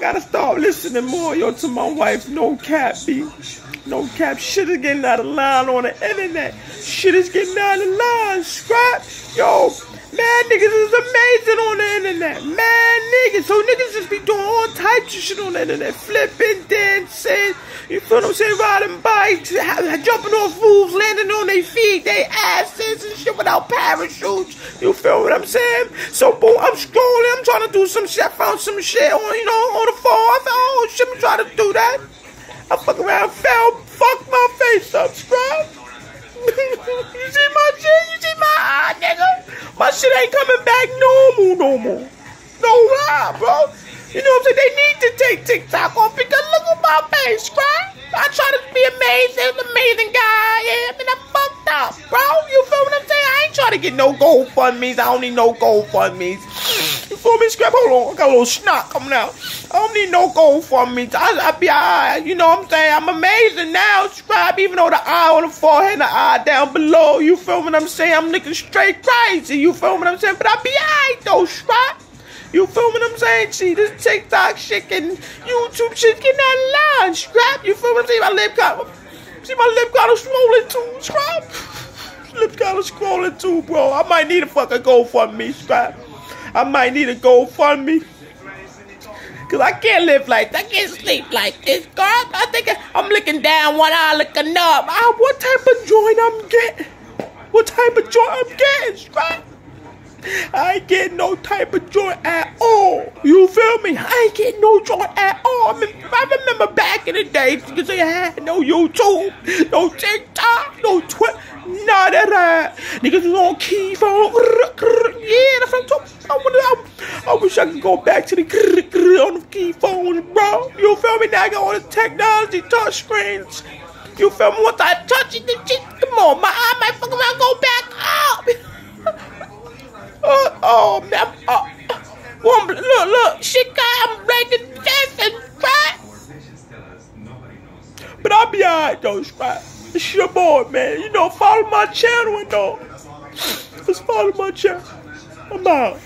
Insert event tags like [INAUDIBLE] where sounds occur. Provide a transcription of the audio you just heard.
gotta start listening more, yo, to my wife. No cap, B. No cap. Shit is getting out of line on the internet. Shit is getting out of line. Scrap. Yo, man, niggas is amazing on the internet. Man, niggas. So niggas just be doing all types of shit on the internet. Flipping, dancing. You feel what I'm saying? Riding bikes, jumping off roofs, landing on their feet, their asses and shit without parachutes. You feel what I'm saying? So, boom, I'm scrolling. I'm trying to do some shit. I found some shit on, you know, on the phone. I thought, oh, shit, I'm trying to do that. I fuck around, fell, fuck my face up, scrub. [LAUGHS] you see my My shit ain't coming back normal no more. No lie, bro. You know what I'm saying? They need to take TikTok off because look at my face, right? I try to be amazing, amazing guy I am, and I'm fucked up, bro. You feel what I'm saying? I ain't trying to get no GoFundMe's. I don't need no GoFundMe's. You feel me? Scrap, hold on. I got a little snot coming out. I don't need no GoFundMe's. I, I be alright. You know what I'm saying? I'm amazing now, Scrap, even though the eye on the forehead and the eye down below. You feel what I'm saying? I'm looking straight crazy. You feel what I'm saying? But I be alright, though, Scrap. You feel what I'm saying? See, this TikTok shit and YouTube shit getting that line, scrap. You feel what I'm saying? My lip got, see my lip got a swollen too, scrap. Lip got a swollen too, bro. I might need a fucking GoFundMe, scrap. I might need a GoFundMe. Cause I can't live like that. I can't sleep like this, girl. I think I'm looking down, one eye looking up. Ah, what type of joint I'm getting? What type of joint I'm getting, scrap? I ain't no type of joy at all. You feel me? I ain't getting no joy at all. I, mean, I remember back in the day, because they had no YouTube, no TikTok, no Twitter, none of that. Niggas was on key phone. Yeah, that's what I'm talking I, I, wish I could go back to the on the key phones, bro. You feel me? Now I got all the technology, touch screens. You feel me? Once I touch it, come on, my eye might fuck around, go back look, look. She got him breaking chest and cry. But I'll be alright, though, Scrap. It's your boy, man. You know, follow my channel and all. Just follow my channel. I'm out.